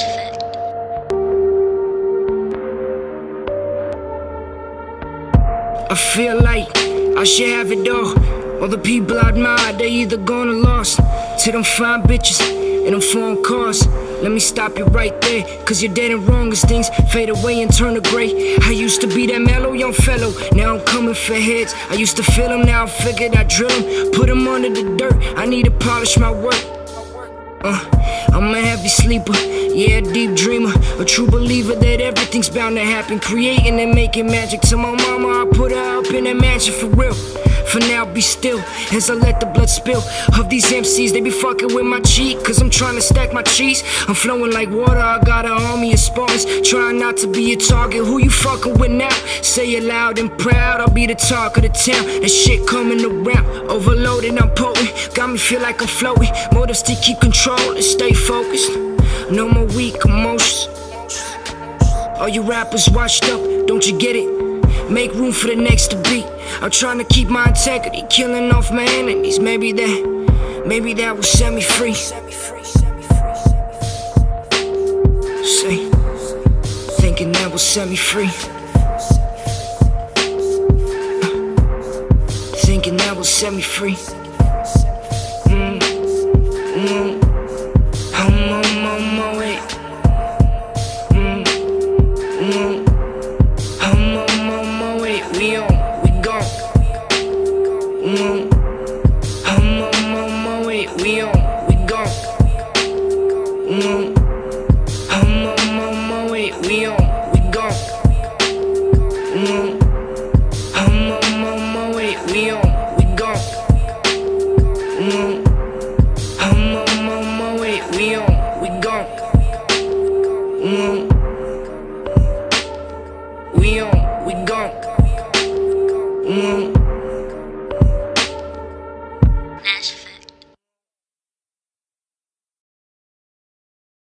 Effect. I feel like I should have it all. All the people I admire, they either gone or lost. To them fine bitches and them foreign cars. Let me stop you right there, cause you're dead and wrong as things fade away and turn to gray. I used to be that mellow young fellow, now I'm coming for heads. I used to feel them, now I figured I drill them, put them under the dirt. I need to polish my work. Uh. I'm a heavy sleeper, yeah, a deep dreamer, a true believer that everything's bound to happen. Creating and making magic. To my mama, I put her up in a mansion for real. For now, be still as I let the blood spill of these MCs. They be fucking with my cheek, cause I'm trying to stack my cheese. I'm flowing like water, I got an army of Spartans. Trying not to be a target. Who you fucking with now? Say it loud and proud, I'll be the talk of the town. That shit coming around, overloaded, I'm potent. Got me feel like I'm floating. Motives to keep control and stay focused. No more weak emotions. All you rappers washed up, don't you get it? Make room for the next to beat. I'm trying to keep my integrity, killing off my enemies. Maybe that, maybe that will set me free. Say, thinking that will set me free. Thinking that will set me free. Mm. I'm on my way. We on, we gone. Mm. I'm on my way. We on, we gone. Mm. I'm on my way. We on, we gone. Mm. I'm on my way. We on, Mm.